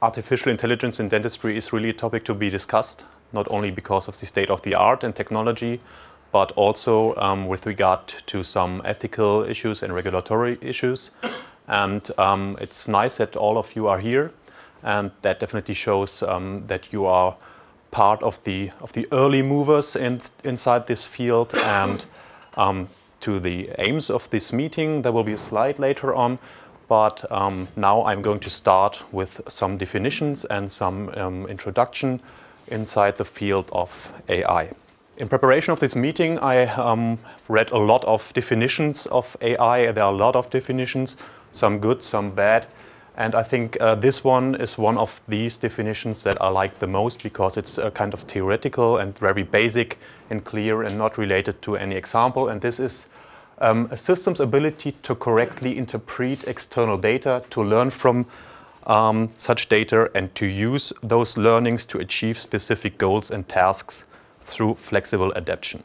artificial intelligence in dentistry is really a topic to be discussed, not only because of the state of the art and technology, but also um, with regard to some ethical issues and regulatory issues. And um, it's nice that all of you are here, and that definitely shows um, that you are part of the of the early movers in, inside this field. And um, to the aims of this meeting, there will be a slide later on. But um, now I'm going to start with some definitions and some um, introduction inside the field of AI. In preparation of this meeting, I um, read a lot of definitions of AI. There are a lot of definitions, some good, some bad. And I think uh, this one is one of these definitions that I like the most because it's uh, kind of theoretical and very basic and clear and not related to any example. And this is um, a system's ability to correctly interpret external data, to learn from um, such data, and to use those learnings to achieve specific goals and tasks through flexible adaptation.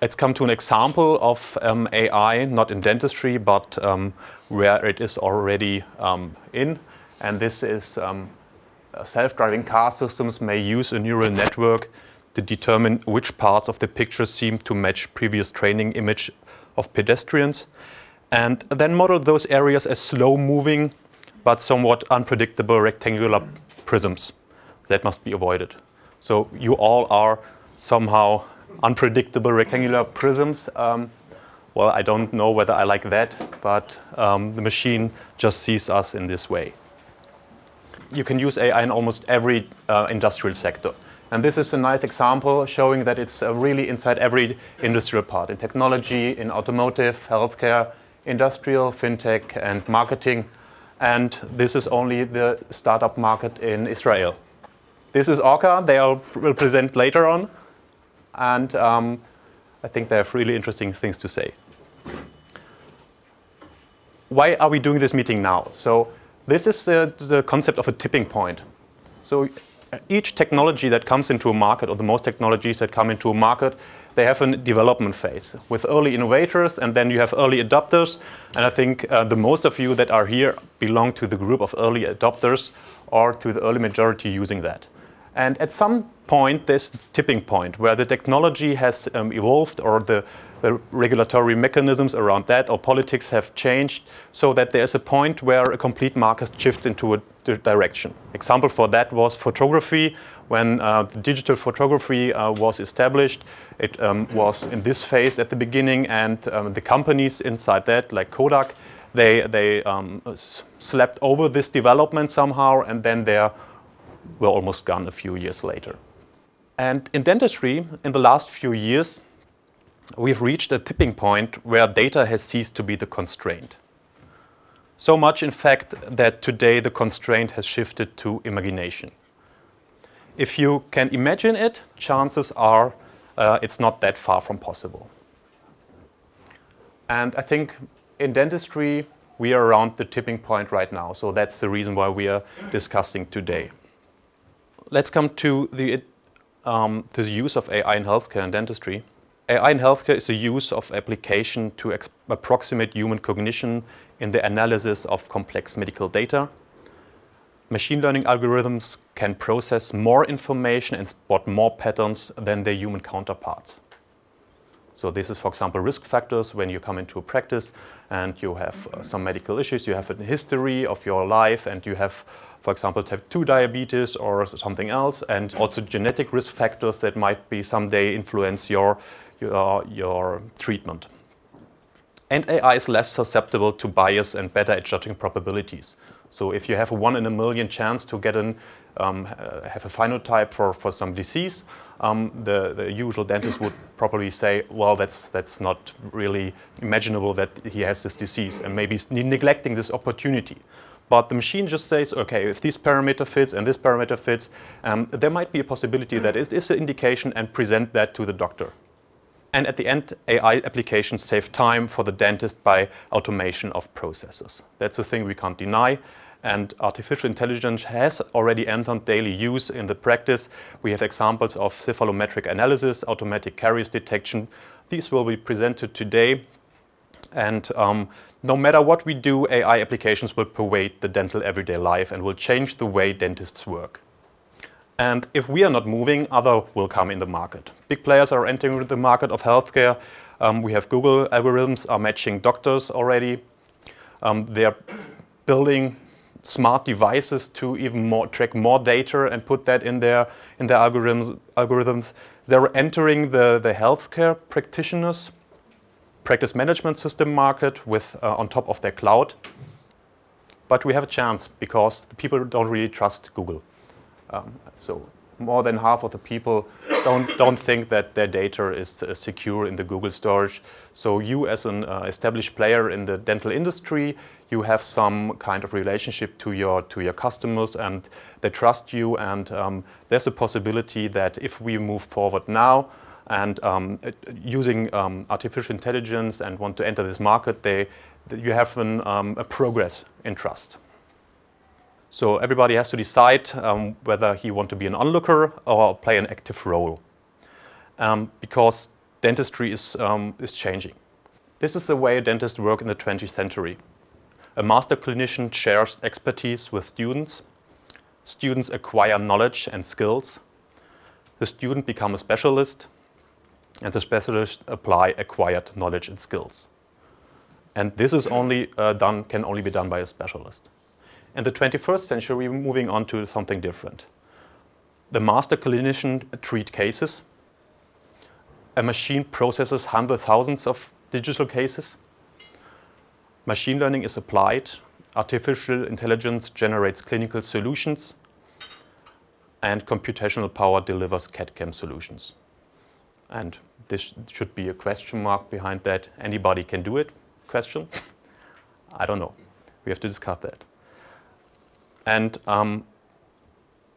Let's come to an example of um, AI, not in dentistry, but um, where it is already um, in. And this is um, self-driving car systems may use a neural network to determine which parts of the picture seem to match previous training image of pedestrians, and then model those areas as slow-moving but somewhat unpredictable rectangular prisms that must be avoided. So you all are somehow unpredictable rectangular prisms. Um, well, I don't know whether I like that, but um, the machine just sees us in this way. You can use AI in almost every uh, industrial sector. And this is a nice example showing that it's uh, really inside every industrial part, in technology, in automotive, healthcare, industrial, fintech, and marketing. And this is only the startup market in Israel. This is Orca. They will present later on and um, I think they have really interesting things to say. Why are we doing this meeting now? So this is uh, the concept of a tipping point. So each technology that comes into a market, or the most technologies that come into a market, they have a development phase with early innovators, and then you have early adopters. And I think uh, the most of you that are here belong to the group of early adopters or to the early majority using that. And at some point, there's tipping point where the technology has um, evolved or the, the, regulatory mechanisms around that or politics have changed so that there's a point where a complete market shifts into a direction. Example for that was photography. When uh, digital photography uh, was established, it um, was in this phase at the beginning and um, the companies inside that, like Kodak, they, they um, slept over this development somehow and then they're were almost gone a few years later. And in dentistry, in the last few years, we've reached a tipping point where data has ceased to be the constraint. So much, in fact, that today the constraint has shifted to imagination. If you can imagine it, chances are uh, it's not that far from possible. And I think in dentistry, we are around the tipping point right now. So that's the reason why we are discussing today let's come to the, um, to the use of AI in healthcare and dentistry. AI in healthcare is a use of application to approximate human cognition in the analysis of complex medical data. Machine learning algorithms can process more information and spot more patterns than their human counterparts. So this is, for example, risk factors when you come into a practice and you have uh, some medical issues, you have a history of your life and you have for example, type 2 diabetes or something else, and also genetic risk factors that might be someday influence your, your, your treatment. And AI is less susceptible to bias and better at judging probabilities. So if you have a one in a million chance to get an, um, uh, have a phenotype for, for some disease, um, the, the, usual dentist would probably say, well, that's, that's not really imaginable that he has this disease, and maybe neglecting this opportunity. But the machine just says, okay, if this parameter fits and this parameter fits, um, there might be a possibility that it is an indication and present that to the doctor. And at the end, AI applications save time for the dentist by automation of processes. That's a thing we can't deny. And artificial intelligence has already entered daily use in the practice. We have examples of cephalometric analysis, automatic caries detection. These will be presented today. And um, no matter what we do, AI applications will pervade the dental everyday life and will change the way dentists work. And if we are not moving, other will come in the market. Big players are entering the market of healthcare. Um, we have Google algorithms are matching doctors already. Um, they are building smart devices to even more track more data and put that in their in their algorithms. Algorithms. They're entering the the healthcare practitioners practice management system market with uh, on top of their cloud. But we have a chance because the people don't really trust Google. Um, so more than half of the people don't, don't think that their data is uh, secure in the Google storage. So you as an uh, established player in the dental industry, you have some kind of relationship to your, to your customers and they trust you and um, there's a possibility that if we move forward now, and um, using um, artificial intelligence and want to enter this market, they, you have an, um, a progress in trust. So everybody has to decide um, whether he want to be an onlooker or play an active role, um, because dentistry is, um, is changing. This is the way dentists work in the 20th century. A master clinician shares expertise with students. Students acquire knowledge and skills. The student becomes a specialist and the specialist apply acquired knowledge and skills. And this is only uh, done, can only be done by a specialist. In the 21st century, we're moving on to something different. The master clinician treat cases. A machine processes hundreds, of thousands of digital cases. Machine learning is applied. Artificial intelligence generates clinical solutions. And computational power delivers CAD-CAM solutions. And this should be a question mark behind that. Anybody can do it? Question? I don't know. We have to discuss that. And um,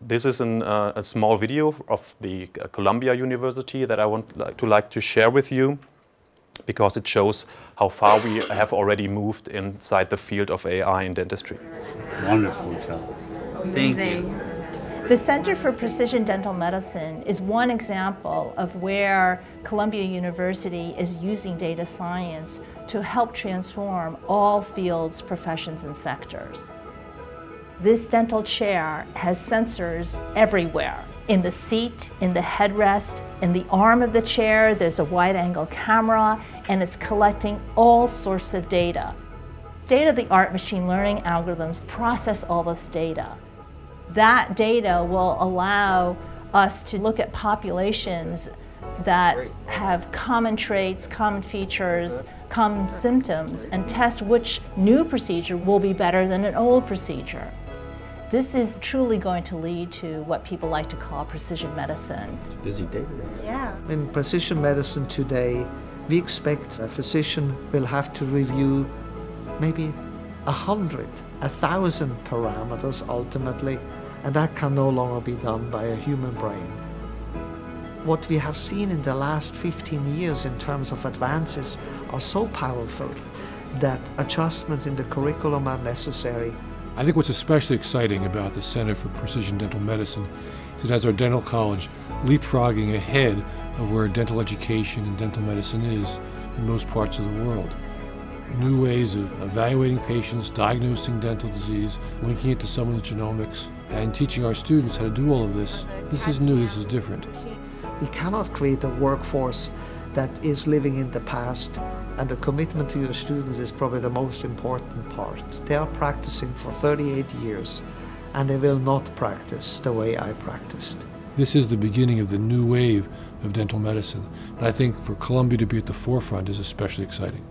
this is an, uh, a small video of the Columbia University that I want like, to like to share with you because it shows how far we have already moved inside the field of AI in dentistry. Wonderful, job. Thank you. The Center for Precision Dental Medicine is one example of where Columbia University is using data science to help transform all fields, professions, and sectors. This dental chair has sensors everywhere. In the seat, in the headrest, in the arm of the chair, there's a wide angle camera, and it's collecting all sorts of data. State-of-the-art machine learning algorithms process all this data that data will allow us to look at populations that have common traits, common features, common symptoms, and test which new procedure will be better than an old procedure. This is truly going to lead to what people like to call precision medicine. It's a busy day Yeah. In precision medicine today, we expect a physician will have to review maybe a hundred, a thousand parameters ultimately and that can no longer be done by a human brain. What we have seen in the last 15 years in terms of advances are so powerful that adjustments in the curriculum are necessary. I think what's especially exciting about the Center for Precision Dental Medicine is it has our dental college leapfrogging ahead of where dental education and dental medicine is in most parts of the world new ways of evaluating patients, diagnosing dental disease, linking it to someone's genomics, and teaching our students how to do all of this. This is new, this is different. We cannot create a workforce that is living in the past and the commitment to your students is probably the most important part. They are practicing for 38 years and they will not practice the way I practiced. This is the beginning of the new wave of dental medicine. And I think for Columbia to be at the forefront is especially exciting.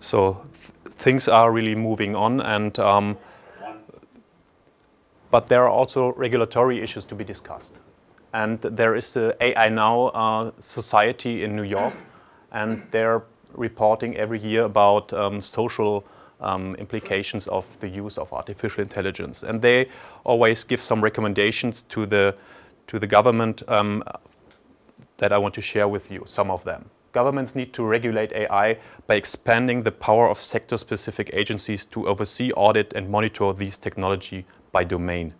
So th things are really moving on, and um, but there are also regulatory issues to be discussed. And there is the AI Now uh, Society in New York, and they're reporting every year about um, social um, implications of the use of artificial intelligence. And they always give some recommendations to the, to the government um, that I want to share with you, some of them. Governments need to regulate AI by expanding the power of sector-specific agencies to oversee, audit and monitor these technology by domain.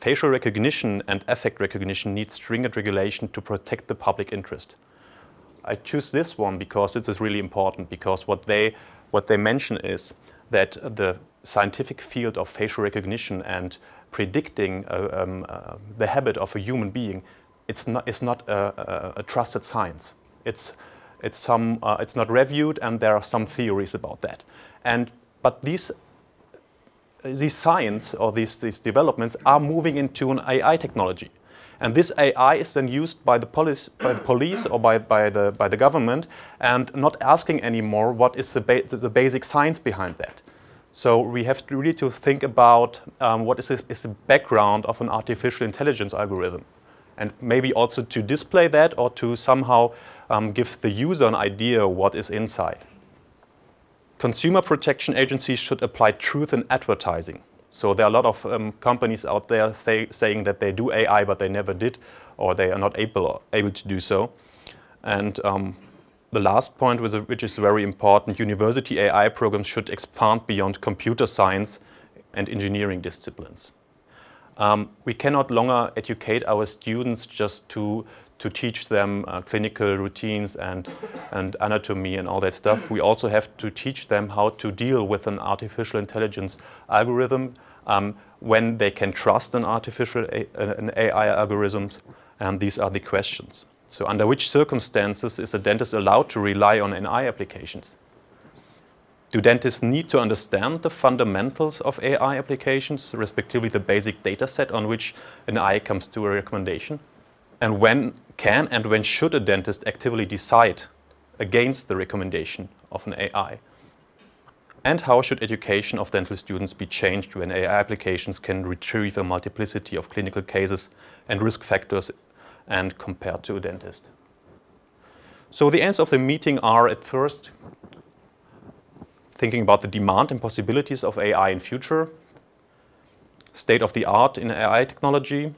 Facial recognition and affect recognition need stringent regulation to protect the public interest. I choose this one because it is really important because what they, what they mention is that the scientific field of facial recognition and predicting uh, um, uh, the habit of a human being, it's not, it's not a, a, a trusted science. It's, it's, some, uh, it's not reviewed and there are some theories about that. And, but these, these science or these, these developments are moving into an AI technology. And this AI is then used by the police, by the police or by, by, the, by the government and not asking anymore what is the, ba the basic science behind that. So we have to really to think about um, what is, is the background of an artificial intelligence algorithm. And maybe also to display that or to somehow um, give the user an idea what is inside. Consumer protection agencies should apply truth in advertising. So there are a lot of um, companies out there saying that they do AI, but they never did, or they are not able, able to do so. And um, the last point, which is very important, university AI programs should expand beyond computer science and engineering disciplines. Um, we cannot longer educate our students just to to teach them uh, clinical routines and, and anatomy and all that stuff. We also have to teach them how to deal with an artificial intelligence algorithm um, when they can trust an artificial A an AI algorithms. And these are the questions. So under which circumstances is a dentist allowed to rely on AI applications? Do dentists need to understand the fundamentals of AI applications, respectively the basic data set on which an AI comes to a recommendation? And when can and when should a dentist actively decide against the recommendation of an AI? And how should education of dental students be changed when AI applications can retrieve a multiplicity of clinical cases and risk factors and compared to a dentist? So the aims of the meeting are at first thinking about the demand and possibilities of AI in future, state of the art in AI technology,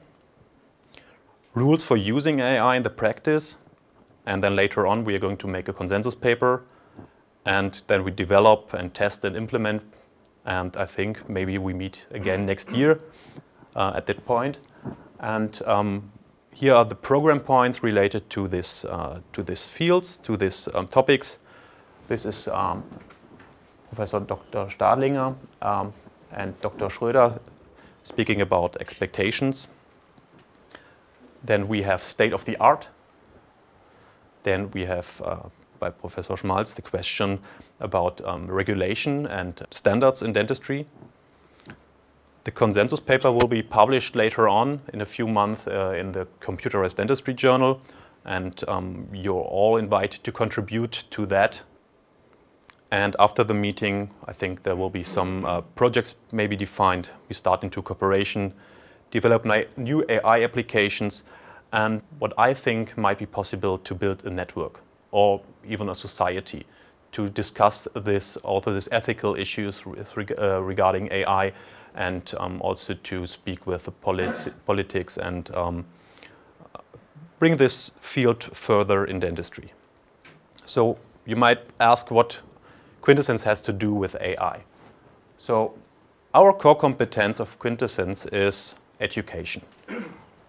rules for using AI in the practice, and then later on we are going to make a consensus paper, and then we develop and test and implement, and I think maybe we meet again next year uh, at that point. And um, here are the program points related to this uh, to these fields, to these um, topics. This is um, Professor Dr. Stadlinger um, and Dr. Schröder speaking about expectations. Then we have state of the art. Then we have, uh, by Professor Schmalz, the question about um, regulation and standards in dentistry. The consensus paper will be published later on in a few months uh, in the Computerized Dentistry Journal, and um, you're all invited to contribute to that. And after the meeting, I think there will be some uh, projects maybe defined. We start into cooperation develop new AI applications, and what I think might be possible to build a network or even a society to discuss this, also these ethical issues uh, regarding AI, and um, also to speak with the polit politics and um, bring this field further in the industry. So you might ask what Quintessence has to do with AI. So our core competence of Quintessence is education.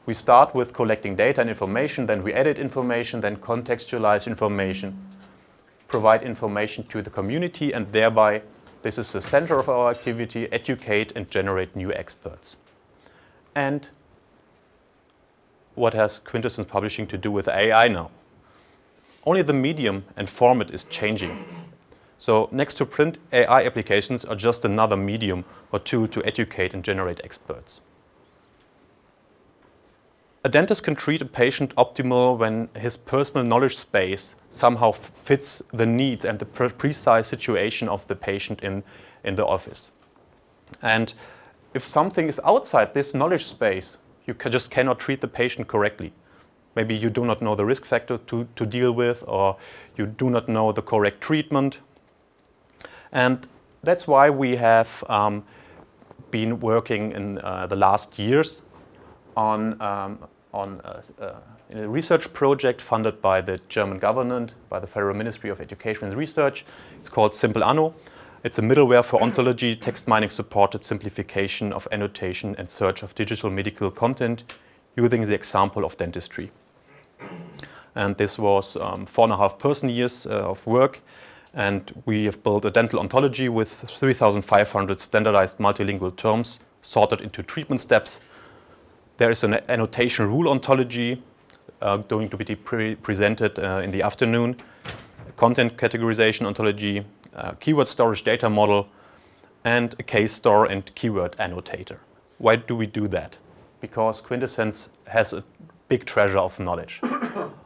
We start with collecting data and information, then we edit information, then contextualize information, provide information to the community, and thereby, this is the center of our activity, educate and generate new experts. And what has Quintessence Publishing to do with AI now? Only the medium and format is changing. So next to print, AI applications are just another medium or tool to educate and generate experts. A dentist can treat a patient optimal when his personal knowledge space somehow fits the needs and the precise situation of the patient in, in the office. And if something is outside this knowledge space, you just cannot treat the patient correctly. Maybe you do not know the risk factor to, to deal with, or you do not know the correct treatment. And that's why we have um, been working in uh, the last years on, um, on a, uh, a, research project funded by the German government, by the Federal Ministry of Education and Research. It's called Simple Anno. It's a middleware for ontology, text mining supported simplification of annotation and search of digital medical content using the example of dentistry. And this was um, four and a half person years uh, of work. And we have built a dental ontology with 3,500 standardized multilingual terms sorted into treatment steps. There is an annotation rule ontology uh, going to be pre presented uh, in the afternoon, content categorization ontology, uh, keyword storage data model, and a case store and keyword annotator. Why do we do that? Because Quintessence has a big treasure of knowledge.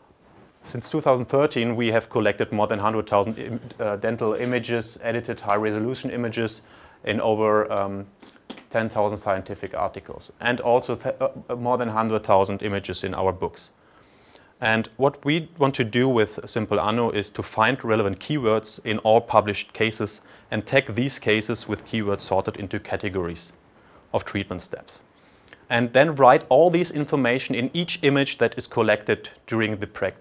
Since 2013, we have collected more than 100,000 uh, dental images, edited high resolution images in over um, 10,000 scientific articles, and also uh, more than 100,000 images in our books. And what we want to do with Simple Anno is to find relevant keywords in all published cases and tag these cases with keywords sorted into categories of treatment steps. And then write all this information in each image that is collected during the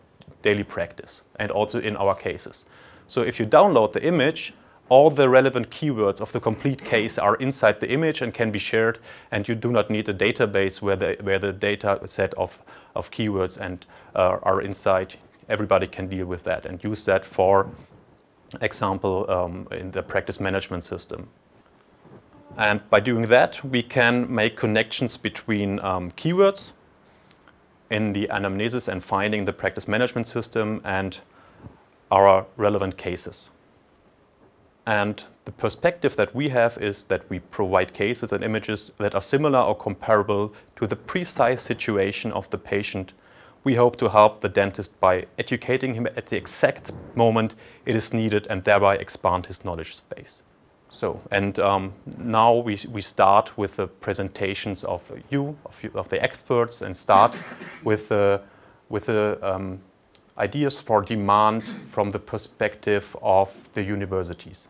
daily practice and also in our cases. So if you download the image, all the relevant keywords of the complete case are inside the image and can be shared and you do not need a database where the, where the data set of, of keywords and uh, are inside. Everybody can deal with that and use that for example um, in the practice management system. And by doing that, we can make connections between um, keywords in the anamnesis and finding the practice management system and our relevant cases. And the perspective that we have is that we provide cases and images that are similar or comparable to the precise situation of the patient. We hope to help the dentist by educating him at the exact moment it is needed and thereby expand his knowledge space. So, and um, now we, we start with the presentations of you, of, you, of the experts, and start with the, with the um, ideas for demand from the perspective of the universities.